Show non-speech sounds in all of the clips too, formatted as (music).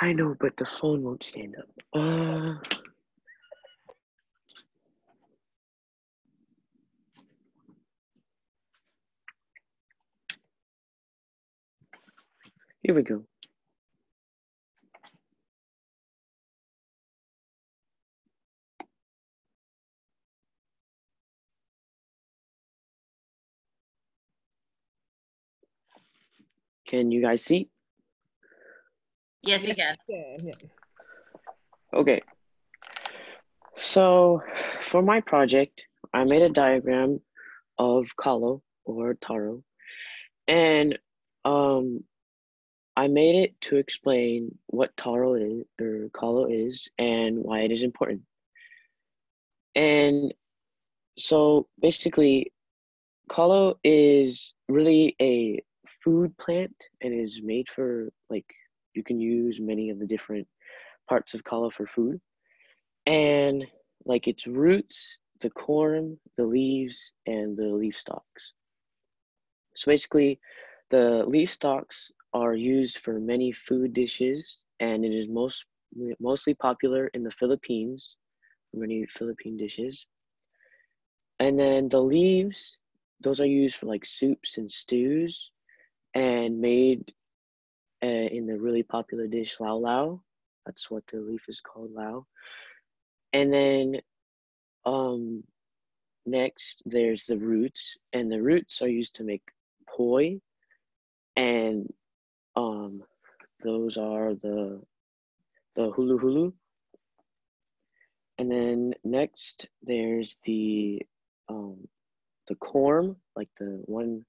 I know, but the phone won't stand up. Uh, here we go. Can you guys see? Yes, we can. Yeah, yeah. Okay. So for my project, I made a diagram of kalo or taro. And um I made it to explain what taro is or kalo is and why it is important. And so basically kalo is really a food plant and is made for like you can use many of the different parts of kalo for food. And like its roots the corm the leaves and the leaf stalks. So basically the leaf stalks are used for many food dishes and it is most mostly popular in the philippines many philippine dishes. And then the leaves those are used for like soups and stews and made uh, in the really popular dish lau lau. That's what the leaf is called, lau. And then um, next, there's the roots, and the roots are used to make poi, and um, those are the the hulu hulu. And then next, there's the um, the corm, like the one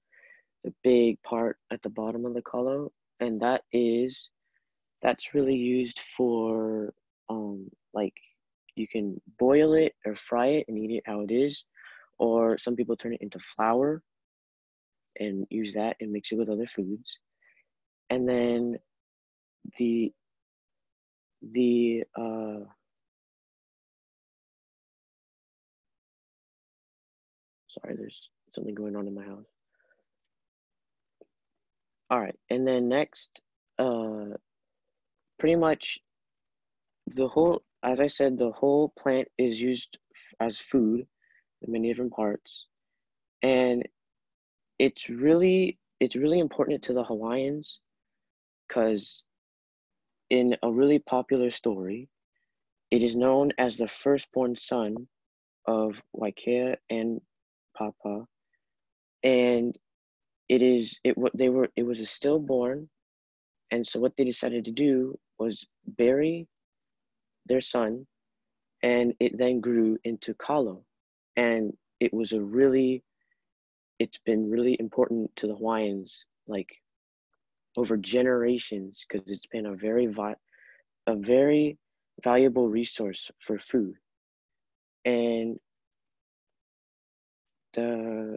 the big part at the bottom of the kalo, and that is that's really used for um like you can boil it or fry it and eat it how it is, or some people turn it into flour and use that and mix it with other foods. And then the the uh sorry, there's something going on in my house. All right, and then next, uh, pretty much the whole, as I said, the whole plant is used as food in many different parts, and it's really it's really important to the Hawaiians because in a really popular story, it is known as the firstborn son of Wakea and Papa, and it is it what they were it was a stillborn and so what they decided to do was bury their son and it then grew into kalo. And it was a really it's been really important to the hawaiians like over generations because it's been a very vi- a very valuable resource for food. And the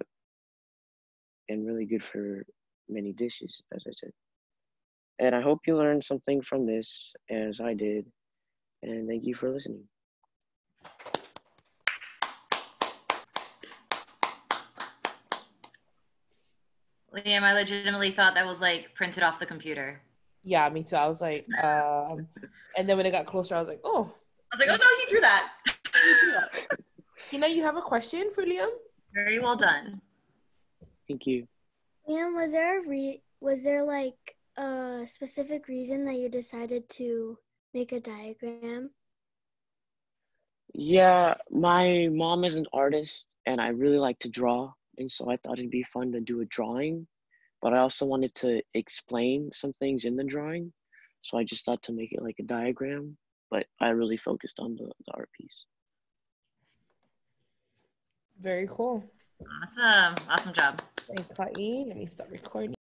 and really good for many dishes, as I said. And I hope you learned something from this as I did. And thank you for listening. Liam, I legitimately thought that was like printed off the computer. Yeah, me too. I was like, um, and then when it got closer, I was like, oh. I was like, oh no, he drew that. (laughs) You know, you have a question for Liam? Very well done. Thank you. And was there a re- was there like a specific reason that you decided to make a diagram? Yeah, my mom is an artist and I really like to draw. And so I thought it'd be fun to do a drawing, but I also wanted to explain some things in the drawing. So I just thought to make it like a diagram, but I really focused on the, the art piece. Very cool. Awesome. Awesome job. Thank Let me stop recording.